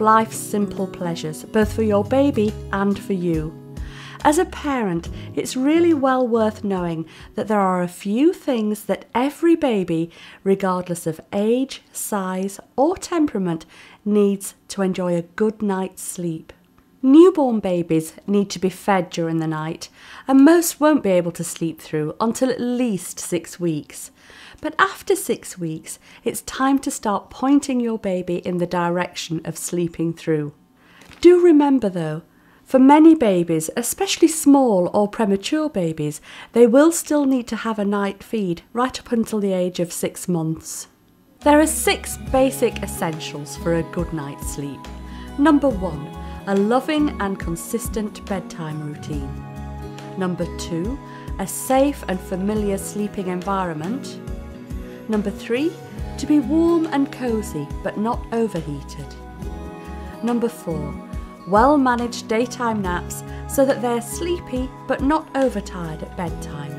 life's simple pleasures, both for your baby and for you. As a parent, it's really well worth knowing that there are a few things that every baby, regardless of age, size, or temperament, needs to enjoy a good night's sleep. Newborn babies need to be fed during the night, and most won't be able to sleep through until at least six weeks. But after six weeks, it's time to start pointing your baby in the direction of sleeping through. Do remember though, for many babies, especially small or premature babies, they will still need to have a night feed right up until the age of six months. There are six basic essentials for a good night's sleep. Number one, a loving and consistent bedtime routine. Number two, a safe and familiar sleeping environment. Number three, to be warm and cosy but not overheated. Number four, well managed daytime naps so that they're sleepy but not overtired at bedtime.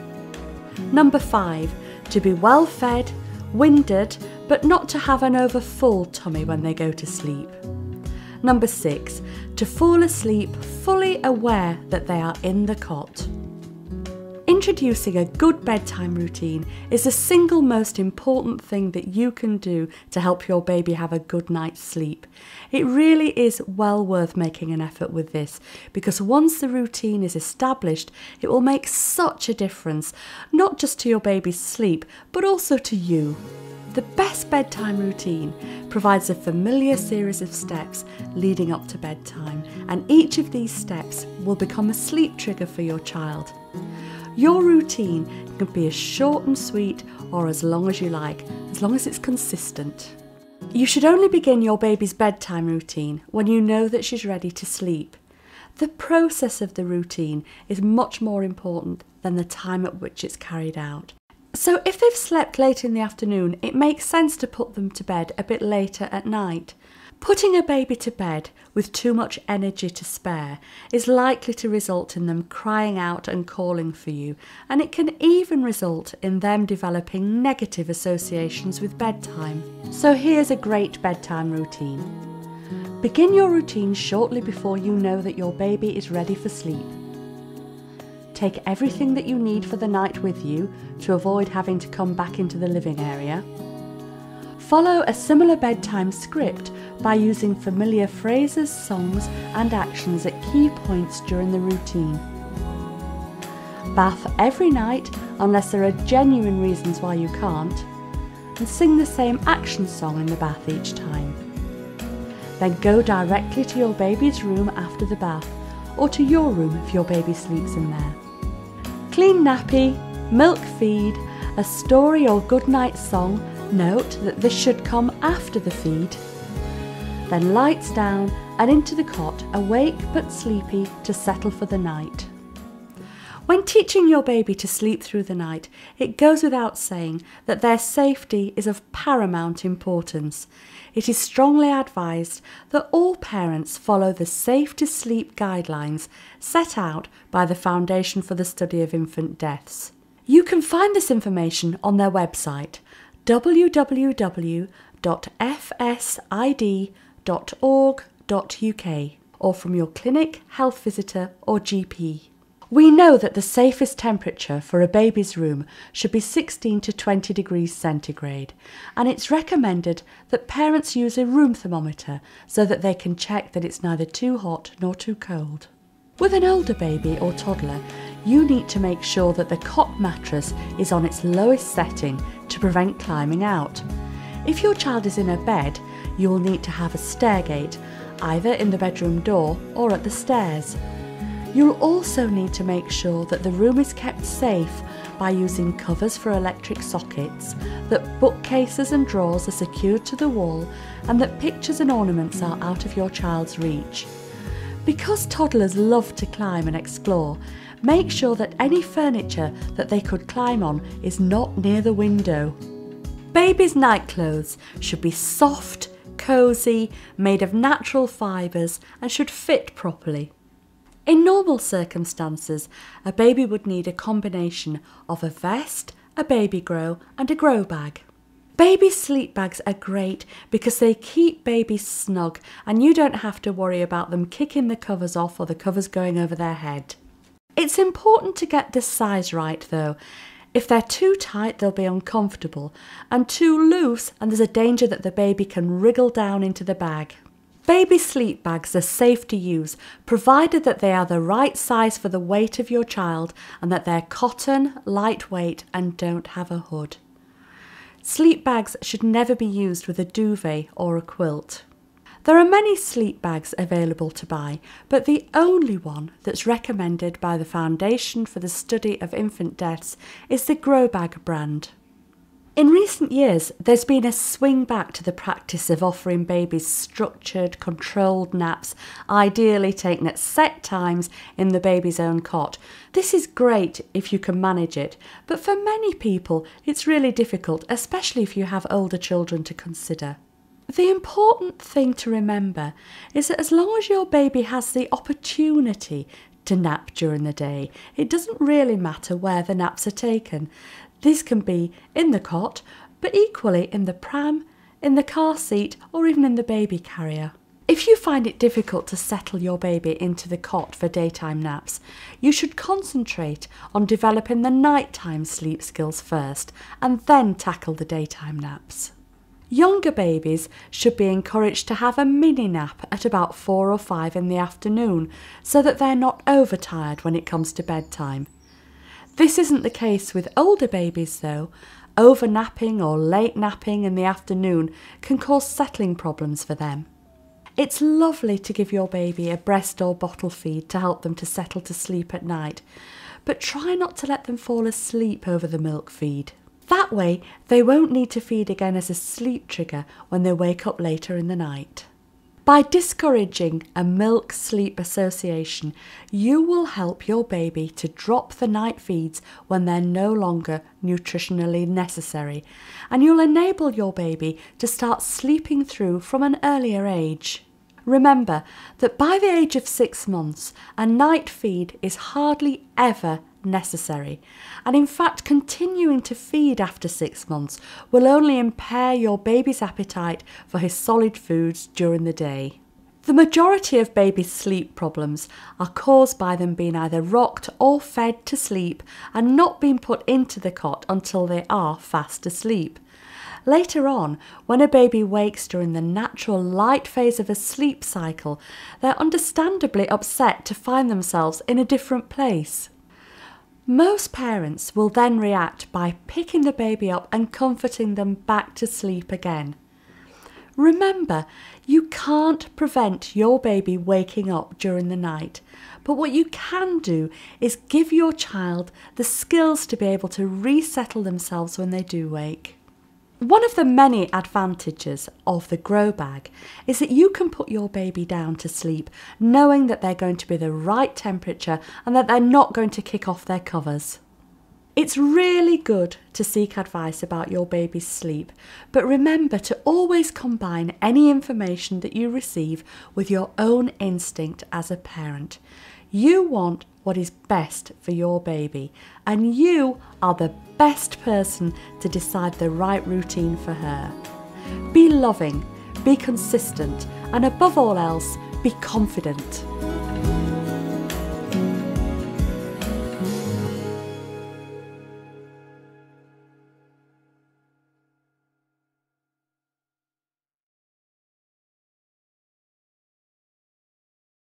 Number five, to be well fed, winded, but not to have an over full tummy when they go to sleep. Number six, to fall asleep fully aware that they are in the cot. Introducing a good bedtime routine is the single most important thing that you can do to help your baby have a good night's sleep. It really is well worth making an effort with this because once the routine is established, it will make such a difference, not just to your baby's sleep, but also to you. The best bedtime routine provides a familiar series of steps leading up to bedtime, and each of these steps will become a sleep trigger for your child. Your routine can be as short and sweet or as long as you like, as long as it's consistent. You should only begin your baby's bedtime routine when you know that she's ready to sleep. The process of the routine is much more important than the time at which it's carried out. So if they've slept late in the afternoon, it makes sense to put them to bed a bit later at night. Putting a baby to bed with too much energy to spare is likely to result in them crying out and calling for you, and it can even result in them developing negative associations with bedtime. So here's a great bedtime routine. Begin your routine shortly before you know that your baby is ready for sleep. Take everything that you need for the night with you to avoid having to come back into the living area. Follow a similar bedtime script by using familiar phrases, songs, and actions at key points during the routine. Bath every night unless there are genuine reasons why you can't, and sing the same action song in the bath each time. Then go directly to your baby's room after the bath, or to your room if your baby sleeps in there. Clean nappy, milk feed, a story or goodnight song, note that this should come after the feed. Then lights down and into the cot, awake but sleepy to settle for the night. When teaching your baby to sleep through the night, it goes without saying that their safety is of paramount importance. It is strongly advised that all parents follow the Safe to Sleep guidelines set out by the Foundation for the Study of Infant Deaths. You can find this information on their website www.fsid.org.uk or from your clinic, health visitor, or GP. We know that the safest temperature for a baby's room should be 16 to 20 degrees centigrade, and it's recommended that parents use a room thermometer so that they can check that it's neither too hot nor too cold. With an older baby or toddler, you need to make sure that the cot mattress is on its lowest setting to prevent climbing out. If your child is in a bed, you will need to have a stair gate, either in the bedroom door or at the stairs. You'll also need to make sure that the room is kept safe by using covers for electric sockets, that bookcases and drawers are secured to the wall, and that pictures and ornaments are out of your child's reach. Because toddlers love to climb and explore, make sure that any furniture that they could climb on is not near the window. Baby's night clothes should be soft, cosy, made of natural fibres, and should fit properly. In normal circumstances, a baby would need a combination of a vest, a baby grow, and a Grobag. Baby sleep bags are great because they keep babies snug and you don't have to worry about them kicking the covers off or the covers going over their head. It's important to get the size right though. If they're too tight, they'll be uncomfortable, and too loose, and there's a danger that the baby can wriggle down into the bag. Baby sleep bags are safe to use, provided that they are the right size for the weight of your child and that they're cotton, lightweight, and don't have a hood. Sleep bags should never be used with a duvet or a quilt. There are many sleep bags available to buy, but the only one that's recommended by the Foundation for the Study of Infant Deaths is the Grobag brand. In recent years, there's been a swing back to the practice of offering babies structured, controlled naps, ideally taken at set times in the baby's own cot. This is great if you can manage it, but for many people, it's really difficult, especially if you have older children to consider. The important thing to remember is that as long as your baby has the opportunity to nap during the day, it doesn't really matter where the naps are taken. This can be in the cot, but equally in the pram, in the car seat, or even in the baby carrier. If you find it difficult to settle your baby into the cot for daytime naps, you should concentrate on developing the nighttime sleep skills first and then tackle the daytime naps. Younger babies should be encouraged to have a mini nap at about 4 or 5 in the afternoon so that they're not overtired when it comes to bedtime. This isn't the case with older babies though. Overnapping or late napping in the afternoon can cause settling problems for them. It's lovely to give your baby a breast or bottle feed to help them to settle to sleep at night, but try not to let them fall asleep over the milk feed. That way, they won't need to feed again as a sleep trigger when they wake up later in the night. By discouraging a milk sleep association, you will help your baby to drop the night feeds when they're no longer nutritionally necessary, and you'll enable your baby to start sleeping through from an earlier age. Remember that by the age of six months, a night feed is hardly ever necessary, and in fact, continuing to feed after six months will only impair your baby's appetite for his solid foods during the day. The majority of babies' sleep problems are caused by them being either rocked or fed to sleep and not being put into the cot until they are fast asleep. Later on, when a baby wakes during the natural light phase of a sleep cycle, they're understandably upset to find themselves in a different place. Most parents will then react by picking the baby up and comforting them back to sleep again. Remember, you can't prevent your baby waking up during the night, but what you can do is give your child the skills to be able to resettle themselves when they do wake. One of the many advantages of the Grobag is that you can put your baby down to sleep knowing that they're going to be the right temperature and that they're not going to kick off their covers. It's really good to seek advice about your baby's sleep, but remember to always combine any information that you receive with your own instinct as a parent. You want what is best for your baby, and you are the best person to decide the right routine for her. Be loving, be consistent, and above all else, be confident.